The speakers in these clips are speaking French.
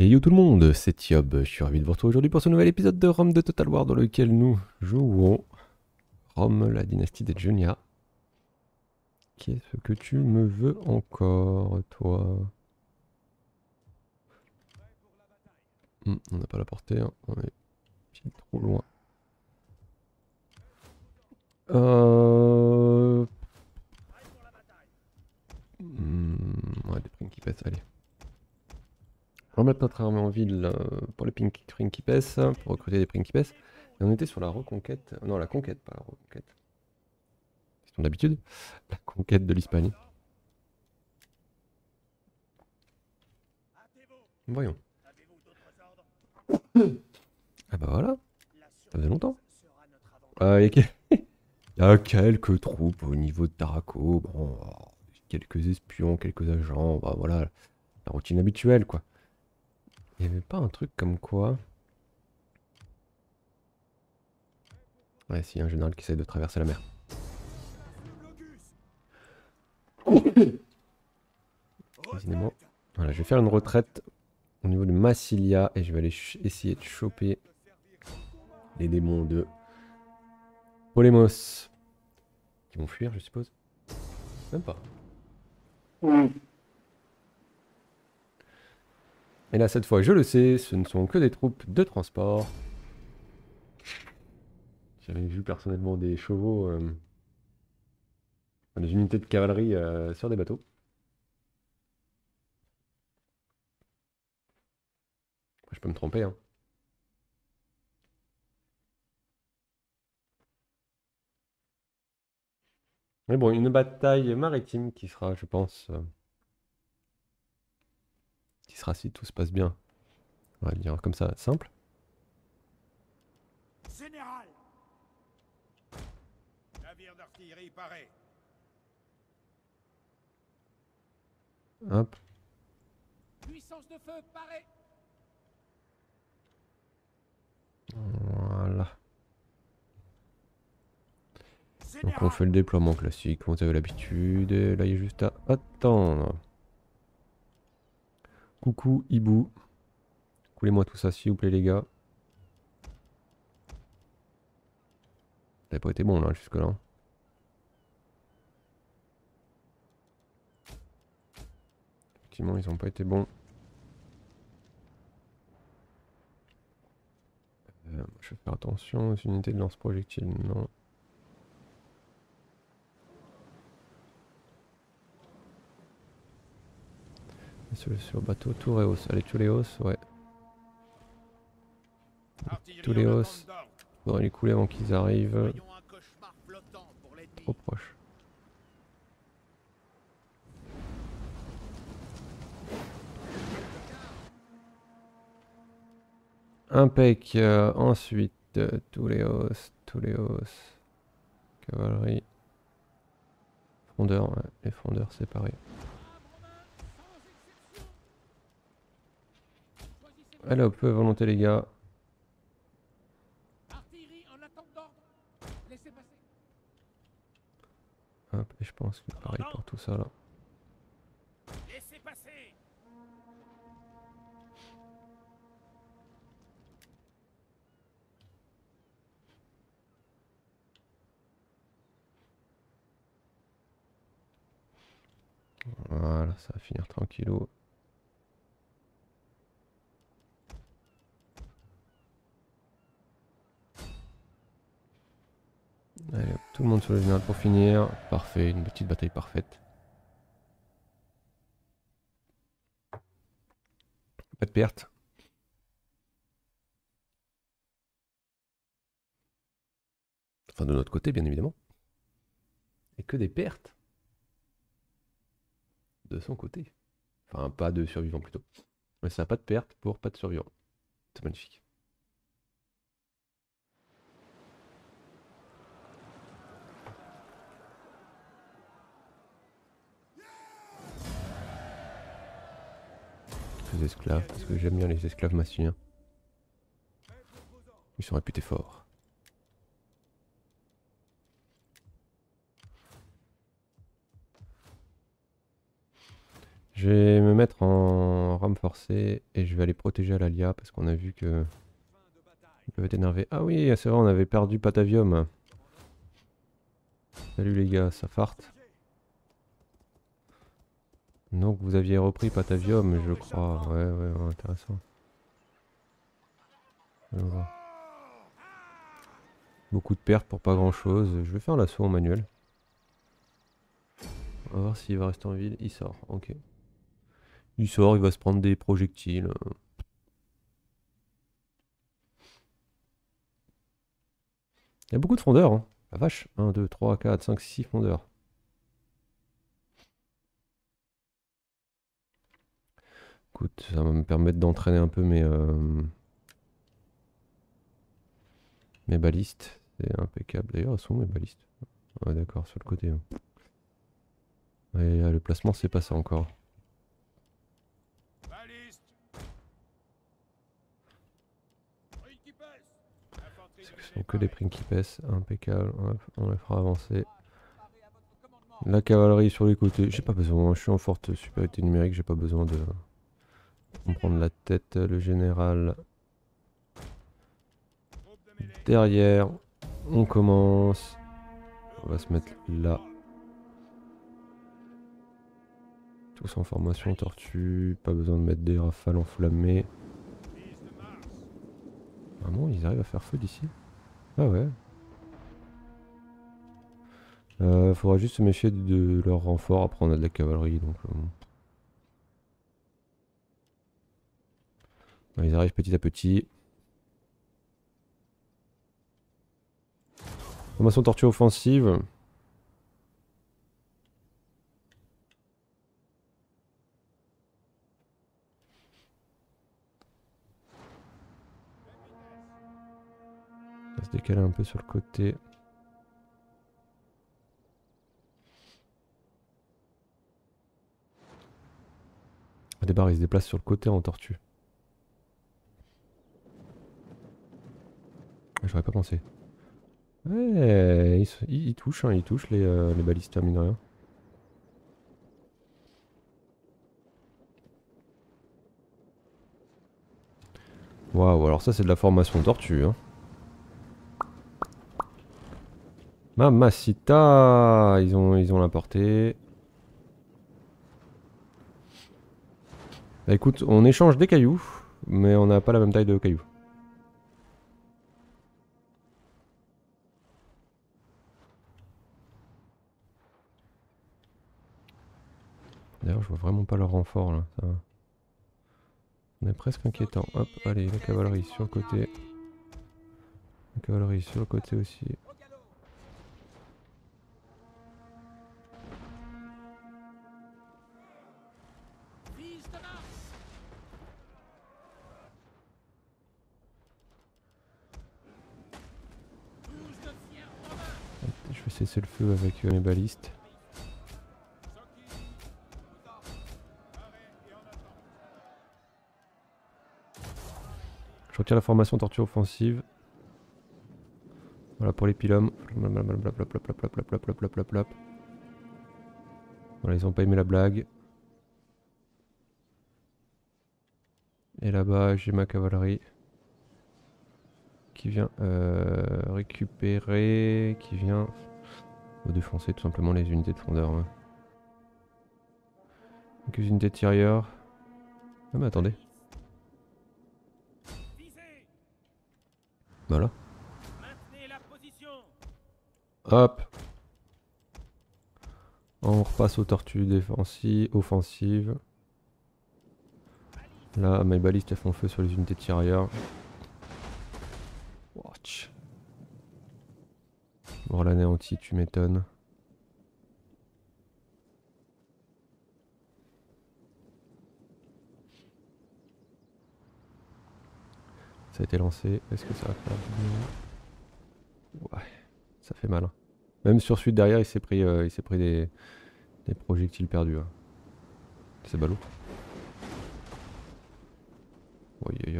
Et yo tout le monde, c'est Tiob, je suis ravi de vous retrouver aujourd'hui pour ce nouvel épisode de Rome de Total War dans lequel nous jouons Rome, la dynastie des Junia. Qu'est-ce que tu me veux encore, toi? Hmm, On n'a pas la portée, hein, on est trop loin. Euh... Hmm, ouais, des Prinky Pets, allez. On va mettre notre armée en ville euh, pour les Prinky Pets, pour recruter des Prinky Pets. Et on était sur la reconquête, non la conquête, pas la reconquête. Question d'habitude, la conquête de l'Hispanie. Voyons. Ah bah voilà, ça faisait longtemps. Ah, il y, a quelques troupes au niveau de Taraco, bon, quelques espions, quelques agents, bah voilà, la routine habituelle quoi. Il n'y avait pas un truc comme quoi... Ouais, si, un général qui essaie de traverser la mer. Voilà, je vais faire une retraite au niveau de Massilia et je vais aller essayer de choper les démons de Polemos. Qui vont fuir, je suppose. Même pas. Et là, cette fois, je le sais, ce ne sont que des troupes de transport. J'avais vu personnellement des chevaux, euh, des unités de cavalerie euh, sur des bateaux. je peux me tromper. Hein. Mais bon, une bataille maritime qui sera, je pense, euh, sera si tout se passe bien. On va le dire comme ça, simple. Général Navire d'artillerie paré. Hop. Puissance de feu paré. Voilà. Donc on fait le déploiement classique, vous avez l'habitude. Là il y a juste à attendre. Coucou hibou. Coulez-moi tout ça s'il vous plaît les gars. Ça pas été bon là jusque là. Effectivement ils n'ont pas été bons. Euh, je vais faire attention aux unités de lance-projectiles, non. Sur, le bateau, Touréos. Allez, Touléos, ouais. Touléos. Faudrait les couler avant qu'ils arrivent. Trop proche. Impec. Euh, ensuite, euh, Touléos, Touléos. Cavalerie. Fondeur, ouais. Les fondeurs séparés. Allez hop, volonté les gars. Hop, et je pense que pareil pour tout ça là. Voilà, ça va finir tranquillou. Allez, tout le monde sur le général pour finir. Parfait, une petite bataille parfaite. Pas de perte. Enfin, de notre côté, bien évidemment. Et que des pertes. De son côté. Enfin, pas de survivants plutôt. Mais ça pas de perte pour pas de survivants. C'est magnifique. Esclaves, parce que j'aime bien les esclaves masculins. Ils sont réputés forts. Je vais me mettre en rame forcée et je vais aller protéger Alalia parce qu'on a vu que... Ils peuvent être énervés. Ah oui, c'est vrai, on avait perdu Patavium. Salut les gars, ça farte. Donc vous aviez repris Patavium, je crois. Ouais, ouais, intéressant. Beaucoup de pertes pour pas grand chose. Je vais faire l'assaut en manuel. On va voir s'il va rester en ville. Il sort, ok. Il sort, il va se prendre des projectiles. Il y a beaucoup de fondeurs. Hein. La vache. 1, 2, 3, 4, 5, 6 fondeurs. Écoute, ça va me permettre d'entraîner un peu mes, euh, mes balistes. C'est impeccable. D'ailleurs, elles sont mes balistes? Ouais, d'accord, sur le côté. Hein. le placement, c'est pas ça encore. Ce sont que des pèsent impeccable. on les fera avancer. La cavalerie sur les côtés, j'ai pas besoin, je suis en forte supériorité numérique, j'ai pas besoin de prendre la tête. Le général derrière, on commence. On va se mettre là. Tous en formation tortue, pas besoin de mettre des rafales enflammées. Vraiment, ils arrivent à faire feu d'ici? Ah ouais. Euh, faudra juste se méfier de leur renfort. Après, on a de la cavalerie, donc. Euh, ils arrivent petit à petit. Formation tortue offensive. va se décaler un peu sur le côté. Des barres, il se déplace sur le côté en tortue. J'aurais pas pensé. Ouais, il, touche, hein, il touche les, euh, les. Waouh, alors ça c'est de la formation tortue. Hein. Mamacita Ils ont ils ont la portée. Bah écoute, on échange des cailloux, mais on n'a pas la même taille de cailloux. D'ailleurs, je vois vraiment pas leur renfort là. On est presque inquiétant. Hop, allez, la cavalerie sur le côté. La cavalerie sur le côté aussi. C'est le feu avec euh, mes balistes. Retire la formation torture offensive. Voilà pour les pylômes. Voilà, ils ont pas aimé la blague. Et là-bas, j'ai ma cavalerie qui vient euh, récupérer, qui vient défoncer tout simplement les unités de fondeur. Ouais. Quelques unités de tirailleurs. Ah mais attendez. Voilà. Hop. On repasse aux tortues défensives, offensives. Là, mes balistes font feu sur les unités de tirailleurs. Watch. Bon, l'anéanti, tu m'étonnes. Ça a été lancé. Est-ce que ça va faire Ouais, ça fait mal. Hein. Même sur suite derrière, il s'est pris, euh, il s'est pris des, des, projectiles perdus. Hein. C'est ballot. Oui,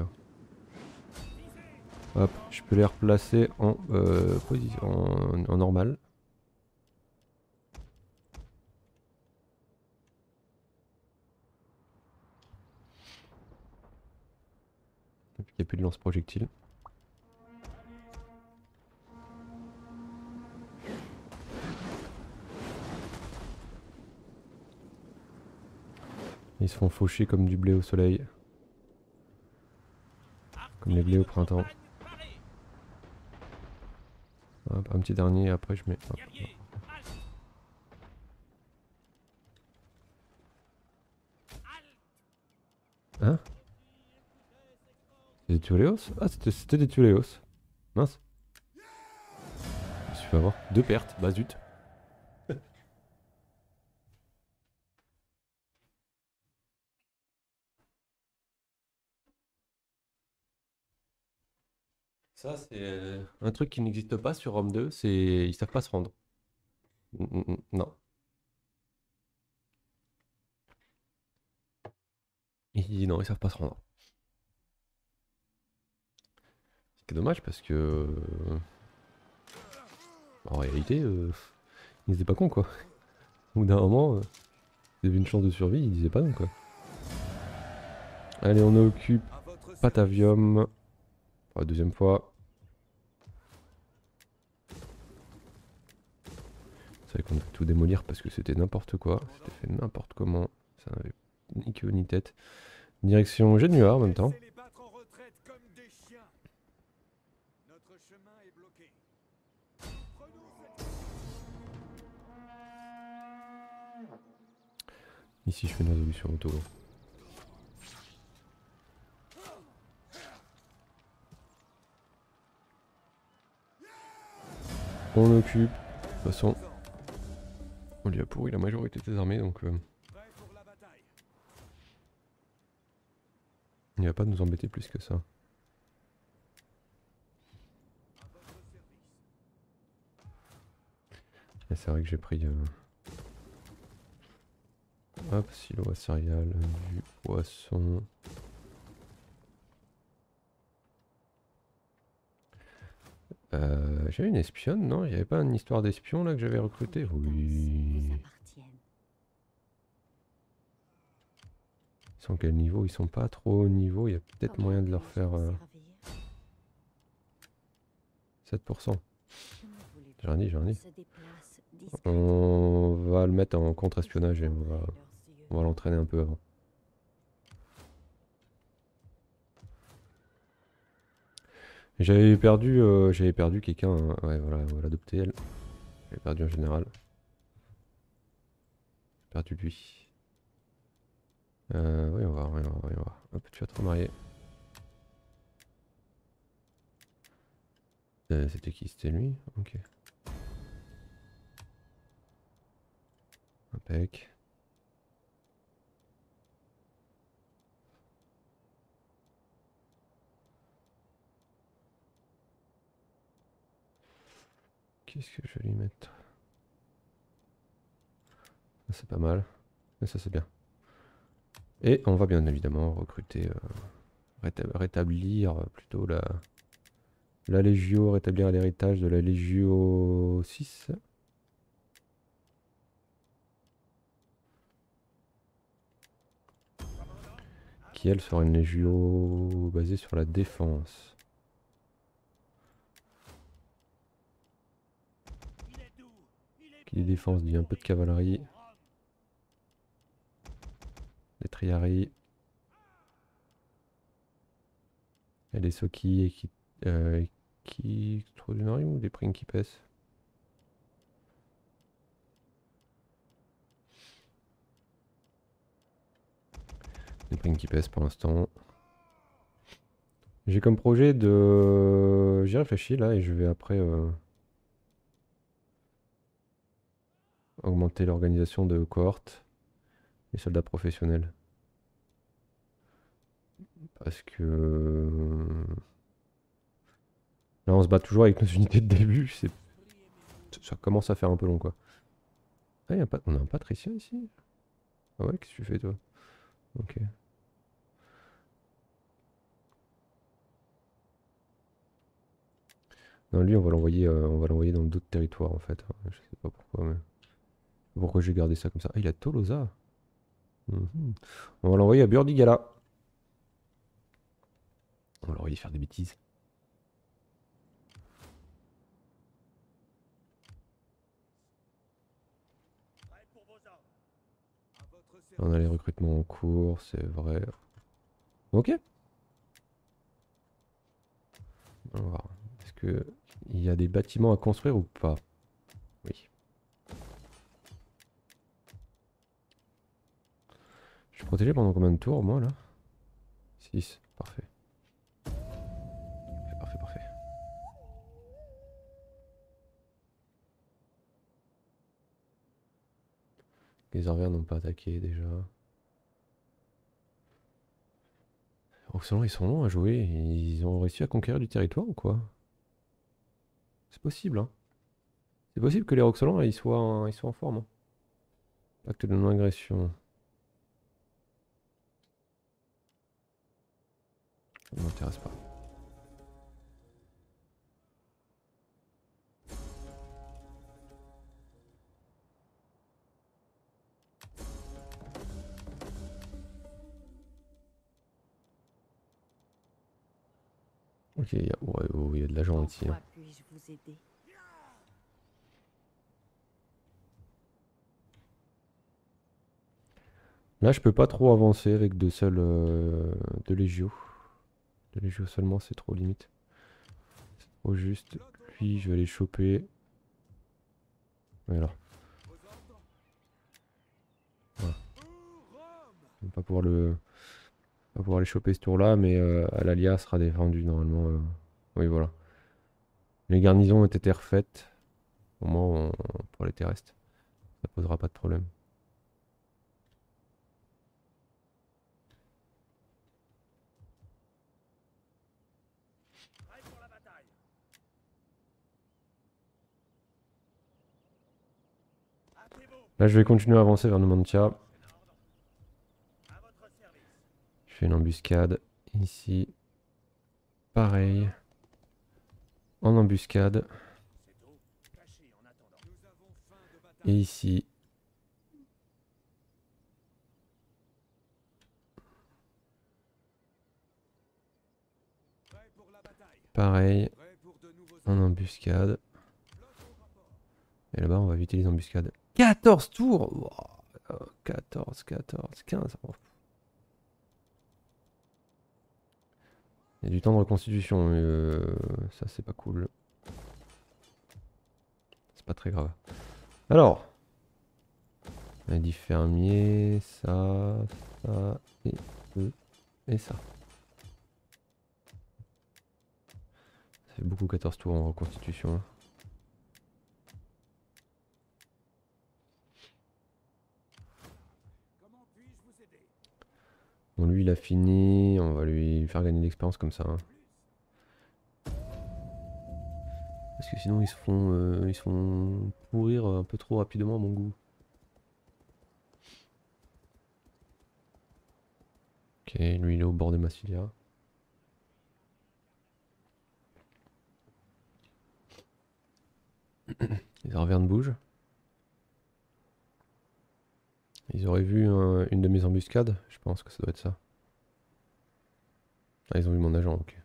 Hop, je peux les replacer en euh, en, normal. N'y a plus de lance-projectiles. Ils se font faucher comme du blé au soleil. Comme les blés au printemps. un petit dernier, après je mets... Hein? Des Tuléos Ah, c'était des Tuléos. Mince. Je suis fait avoir deux pertes, bah. Ça, c'est euh, un truc qui n'existe pas sur Rome 2, c'est ils savent pas se rendre. Non. Ils, non, ils savent pas se rendre. Dommage parce que... En réalité, euh, ils étaient pas cons quoi. Au bout d'un moment, euh, ils avaient une chance de survie, ils disaient pas non quoi. Allez, on occupe Patavium. Pour la deuxième fois. C'est vrai qu'on a tout démolir parce que c'était n'importe quoi. C'était fait n'importe comment. Ça n'avait ni queue ni tête. Direction de en même temps. Ici je fais une résolution auto. On occupe. De toute façon, on lui a pourri la majorité des armées donc... Euh, Il va pas nous embêter plus que ça. C'est vrai que j'ai pris... Euh... Hop, silo à céréales, du poisson... Euh, j'avais une espionne, non? Il n'y avait pas une histoire d'espion là que j'avais recruté Oui. Ils sont quel niveau? Ils sont pas trop haut niveau, il y a peut-être moyen de leur faire... 7%. J'en ai, j'en ai. On va le mettre en contre-espionnage et on va, on va l'entraîner un peu avant. J'avais perdu, euh, perdu quelqu'un. Hein. Ouais, voilà, on va l'adopter elle. J'avais perdu un général. Perdu lui. Euh, oui, on va on va on va. Hop, tu vas te remarier. Euh, C'était qui? C'était lui? Ok. Impec. Qu'est-ce que je vais lui mettre? C'est pas mal. Mais ça c'est bien. Et on va bien évidemment recruter, euh, rétablir plutôt la, la Légio, rétablir l'héritage de la Légio 6. Qui elle sera une Légio basée sur la défense. Qui défense dit un peu de cavalerie. Des triaries. Et des Soki et qui. Euh, qui. Extraordinary ou des Principes Des Principes pour l'instant. J'ai comme projet de... J'y réfléchis là et je vais après... Euh, augmenter l'organisation de cohortes. Les soldats professionnels. Parce que... Là on se bat toujours avec nos unités de début, c'est... Ça commence à faire un peu long quoi. Ah, y a pas... on a un patricien ici? Ah ouais, qu'est-ce que tu fais toi? Ok. Non, lui, on va l'envoyer, euh, on va l'envoyer dans d'autres territoires en fait. Je sais pas pourquoi, mais pourquoi j'ai gardé ça comme ça? Ah, il a Tolosa. Mhm. On va l'envoyer à Burdigala. On leur envoyer faire des bêtises. On a les recrutements en cours, c'est vrai. Ok. Va. Est-ce qu'il y a des bâtiments à construire ou pas? Oui. Suis protégé pendant combien de tours, moi, là? 6. Parfait. Parfait, parfait. Les Orviens n'ont pas attaqué, déjà. Roxelon, ils sont longs à jouer. Ils ont réussi à conquérir du territoire ou quoi? C'est possible, hein. C'est possible que les Roxelans, ils soient, ils soient en forme. Pacte de non-agression. Ça m'intéresse pas. Ok, il y, oh, y, a de l'argent ici. Hein. Là, je peux pas trop avancer avec deux seuls euh, de Légio. De Légio seulement, c'est trop limite. C'est trop juste. Lui, je vais aller choper. Voilà. voilà. On va pas pouvoir le va pouvoir les choper ce tour là, mais euh, Alalia sera défendu normalement. Euh. Oui, voilà. Les garnisons ont été refaites. Au moins pour les terrestres. Ça posera pas de problème. Là, je vais continuer à avancer vers Numantia une embuscade ici. Pareil. En embuscade. Et ici. Pareil. En embuscade. Et là-bas, on va éviter les embuscades. 14 tours 14, 14, 15. Il y a du temps de reconstitution, mais euh, ça c'est pas cool. C'est pas très grave. Alors, on a dit fermier, ça, ça, et, et ça. Ça fait beaucoup 14 tours en reconstitution. Hein. Bon, lui, il a fini. On va lui faire gagner l'expérience comme ça. Hein. Parce que sinon, ils se font, euh, ils se font pourrir un peu trop rapidement à mon goût. Ok, lui, il est au bord de Massilia. Les Arvernes bougent. Ils auraient vu une de mes embuscades Je pense que ça doit être ça. Ah, ils ont vu mon agent, ok.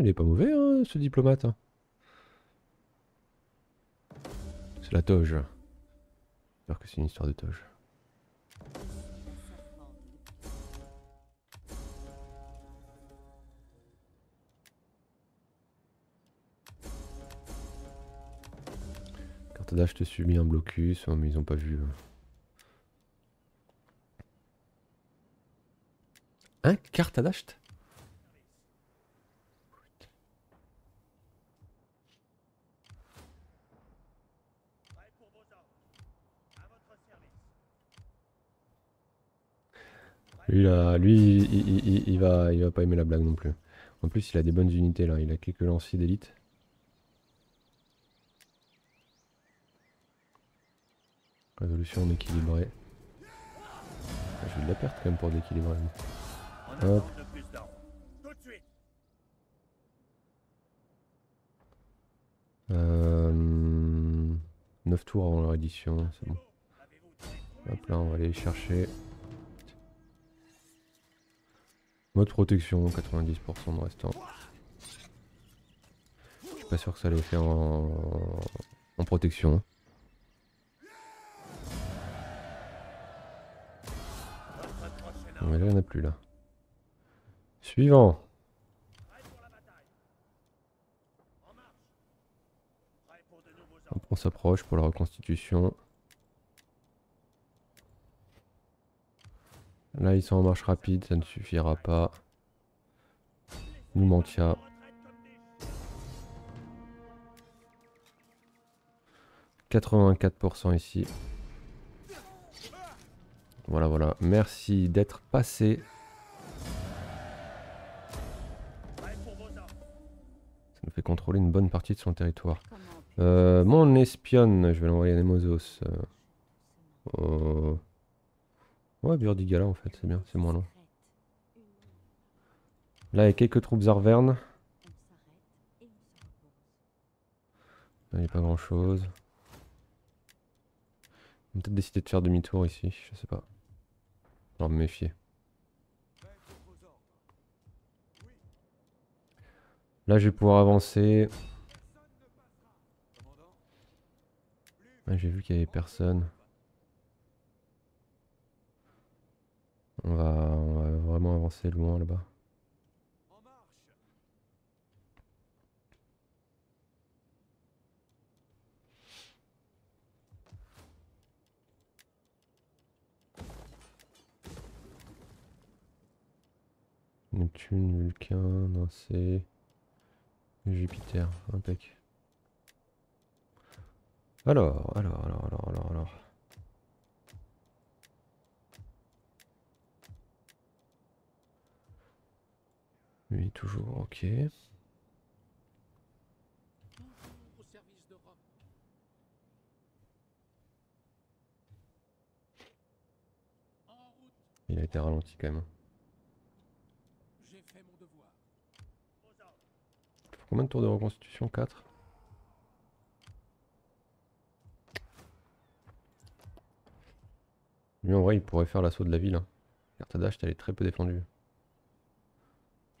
Il est pas mauvais, hein, ce diplomate. Hein. C'est la toge. J'espère que c'est une histoire de toge. Carte te subit un blocus, oh, mais ils ont pas vu. Hein Carte d'achat Lui, là, lui il, va, il va pas aimer la blague non plus. En plus, il a des bonnes unités là. Il a quelques lanciers d'élite. Résolution équilibrée. J'ai eu de la perte quand même pour d'équilibrer. Hop. Euh, 9 tours avant leur édition, c'est bon. Hop là, on va aller chercher. Mode protection, 90% de restant. Je suis pas sûr que ça allait faire en, en protection. mais là, il n'y en a plus là. Suivant. On s'approche pour la reconstitution. Là, ils sont en marche rapide, ça ne suffira pas. Nous mentia. Retraite comme des 84% ici. Voilà, voilà. Merci d'être passé. Ça nous fait contrôler une bonne partie de son territoire. Euh, mon espionne, je vais l'envoyer à Nemosos. euh, Ouais, Burdigala en fait, c'est bien, c'est moins long. Là, il y a quelques troupes Arvernes. Là, il n'y a pas grand chose. On peut-être décider de faire demi-tour ici, je sais pas. Alors me méfier. Là, je vais pouvoir avancer. Ah, J'ai vu qu'il y avait personne. On va, on va vraiment avancer loin là-bas. Neptune, Vulcain, non c'est Jupiter, impec. Alors, alors, alors, alors, alors, alors. Lui toujours, ok. Il a été ralenti quand même. Ordres. Faut combien de tours de reconstitution? 4 Lui en vrai il pourrait faire l'assaut de la ville. Hein. Carthage elle est très peu défendue.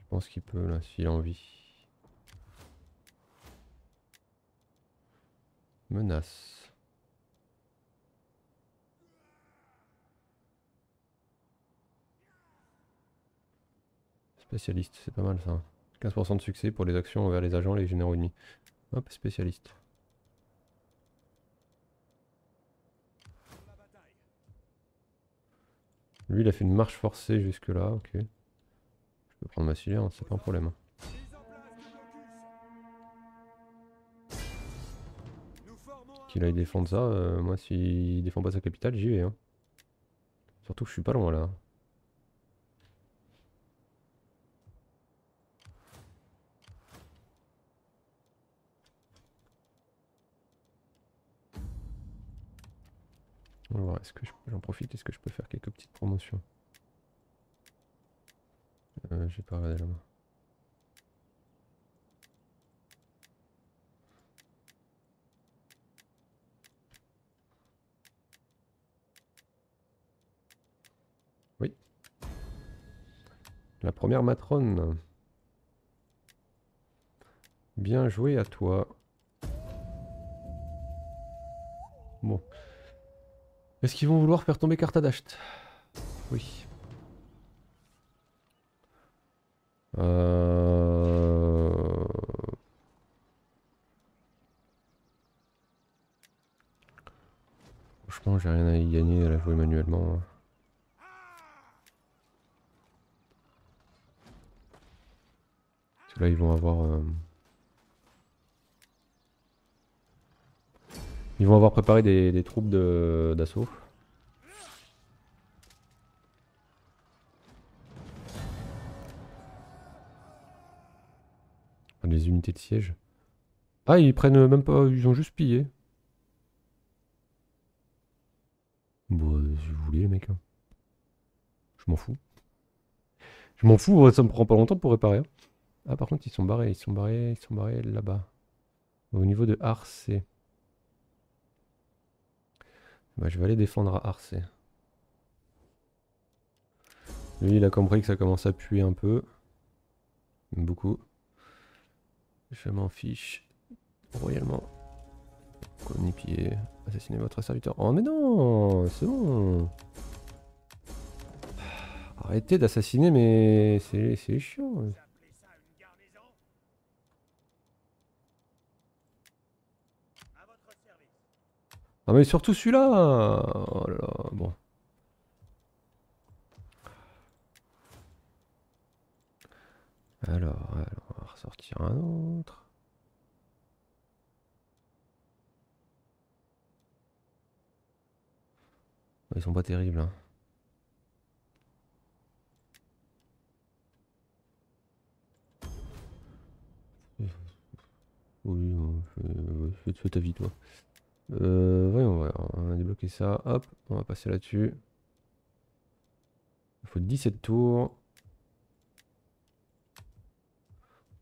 Je pense qu'il peut là s'il a envie. Menace. Spécialiste, c'est pas mal ça. 15% de succès pour les actions envers les agents et les généraux ennemis. Hop, spécialiste. Lui, il a fait une marche forcée jusque là, ok. Je peux prendre ma civière, hein, c'est pas un problème. hein. Qu'il aille défendre ça, euh, moi s'il défend pas sa capitale, j'y vais. Hein. Surtout que je suis pas loin là. On va voir, est-ce que je- j'en profite Est-ce que je peux faire quelques petites promotions? Euh, J'ai pas regardé là-bas. Oui. La première matrone. Bien joué à toi. Bon. Est-ce qu'ils vont vouloir faire tomber Cartadacht Oui. Euh... Franchement, j'ai rien à y gagner à la jouer manuellement. hein. Parce que là, ils vont avoir... euh, Ils vont avoir préparé des, troupes d'assaut. Des unités de siège. Ah, ils prennent même pas... Ils ont juste pillé. Bon, euh, si vous voulez, les mecs. hein. Je m'en fous. Je m'en fous, ça me prend pas longtemps pour réparer. hein. Ah, par contre, ils sont barrés, ils sont barrés, ils sont barrés là-bas. Au niveau de Arcé. Bah, je vais aller défendre à Arcé. Lui, il a compris que ça commence à puer un peu. Beaucoup. Je m'en fiche. Royalement. Conipier. Assassinez votre serviteur. Oh, mais non C'est bon Arrêtez d'assassiner, mais c'est chiant. Ah mais surtout celui-là Oh là là, bon. Alors, alors, ressortir un autre. Ils sont pas terribles. Hein. Oui, fais, fais- ta vie toi. Euh, voyons on a débloqué ça, hop, on va passer là-dessus. Il faut 17 tours.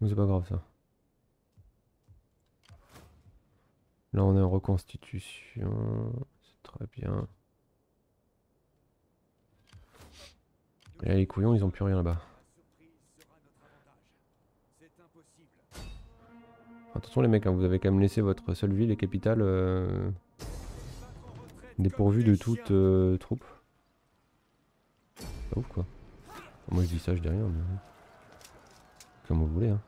C'est pas grave ça. Là on est en reconstitution, c'est très bien. Et les couillons ils ont plus rien là-bas. Attention les mecs, hein, vous avez quand même laissé votre seule ville et capitale euh, dépourvue de toute euh, troupe. Pas ouf quoi. Moi je dis ça, je dis rien, mais... Comme vous voulez hein.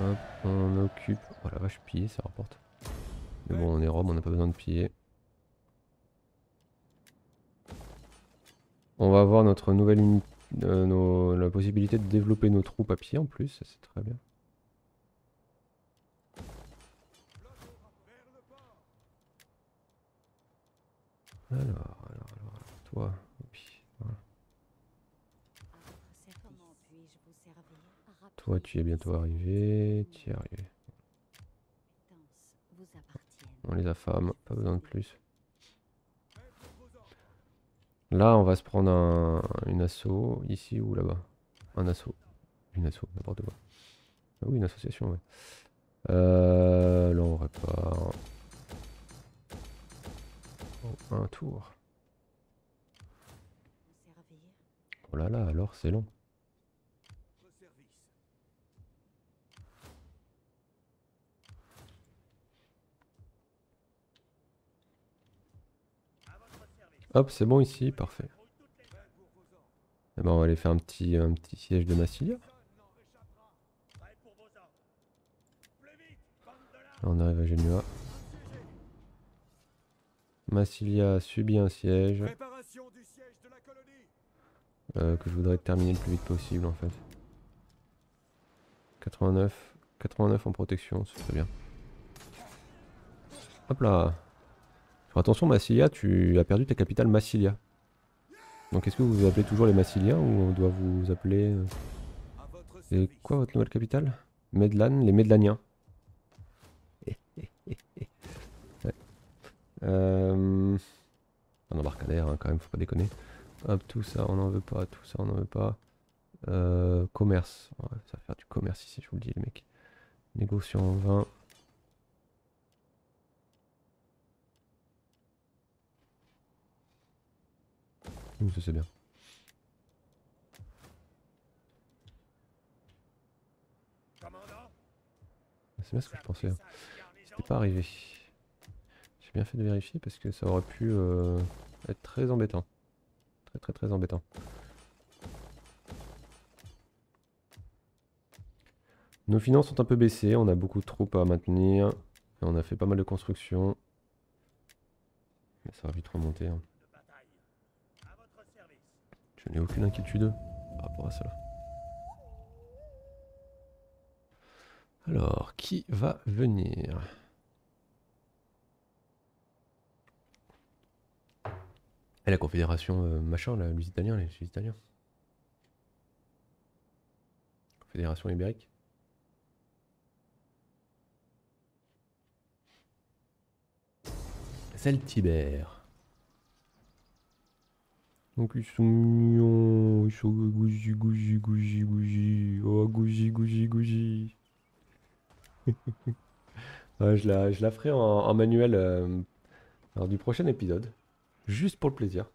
Hop, on occupe... Oh la vache, piller ça rapporte. Mais bon, on est Rome, on n'a pas besoin de piller. On va avoir notre nouvelle unité, euh, la possibilité de développer nos troupes à pied en plus, c'est très bien. Alors, alors, alors, toi, oui, voilà. À votre service. Comment puis-je vous servir toi tu es bientôt arrivé, tu es arrivé. On les affame, pas besoin de plus. Là, on va se prendre un, une assaut, ici ou là-bas. Un assaut. Une assaut, n'importe quoi. Ah oui, une association, ouais. Euh, là, on répare. Oh, un tour. Oh là là, alors c'est long. Hop, c'est bon ici, parfait. Eh ben, on va aller faire un petit, un petit siège de Massilia. On arrive à Genua. Massilia a subi un siège euh, que je voudrais terminer le plus vite possible en fait. 89, 89 en protection, c'est très bien. Hop là. Attention Massilia, tu as perdu ta capitale Massilia. Donc est-ce que vous vous appelez toujours les Massiliens ou on doit vous appeler... euh, C'est service. quoi votre nouvelle capitale? Medlan, les Medlaniens. Ouais. Euh... Un embarcadère hein, quand même, faut pas déconner. Hop, tout ça on n'en veut pas, tout ça on n'en veut pas. Euh, commerce, ça va faire du commerce ici, je vous le dis les mecs. Négociant en vin. Ouh, ça c'est bien. Commandant C'est bien ce que je pensais. hein. C'était pas arrivé. J'ai bien fait de vérifier parce que ça aurait pu euh, être très embêtant. Très très très embêtant. Nos finances sont un peu baissées, on a beaucoup de troupes à maintenir. Et on a fait pas mal de constructions. Mais ça va vite remonter. hein. de bataille. À votre service. Je n'ai aucune inquiétude par rapport à cela. Alors, qui va venir? La confédération euh, machin, là, les Italiens, les, Italiens. Confédération ibérique. Celtibert. Donc ils sont mignons, ils sont gougi gougi gougi gougi, oh gougi gougi gougi. Je, la, je la ferai en, manuel euh, lors du prochain épisode, juste pour le plaisir.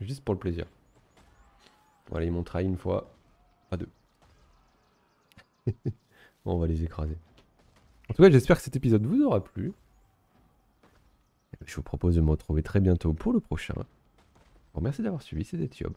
Juste pour le plaisir. Voilà, ils m'ont trahi une fois, pas deux. On va les écraser. En tout cas, j'espère que cet épisode vous aura plu. Je vous propose de me retrouver très bientôt pour le prochain. Merci d'avoir suivi, c'était Thiob.